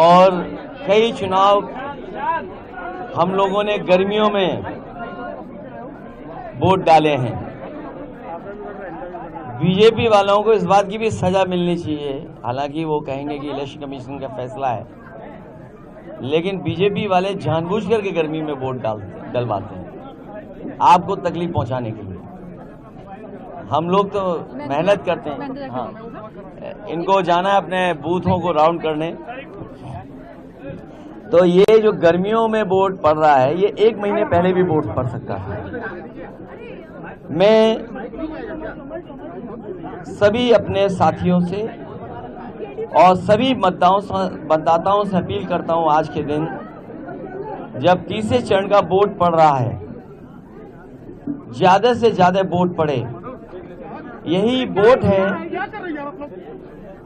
और कई चुनाव हम लोगों ने गर्मियों में वोट डाले हैं। बीजेपी वालों को इस बात की भी सजा मिलनी चाहिए। हालाँकि वो कहेंगे कि इलेक्शन कमीशन का फैसला है। लेकिन बीजेपी वाले जानबूझ करके गर्मी में वोट डाल डलवाते हैं। आपको तकलीफ़ पहुँचाने के लिए। हम लोग तो मेहनत करते हैं। हाँ। इनको जाना है अपने बूथों को राउंड करने। तो ये जो गर्मियों में वोट पड़ रहा है, ये एक महीने पहले भी वोट पड़ सकता है। मैं सभी अपने साथियों से और सभी मतदाताओं मतदाताओं से अपील करता हूँ आज के दिन, जब तीसरे चरण का वोट पड़ रहा है, ज़्यादा से ज़्यादा वोट पड़े। यही वोट है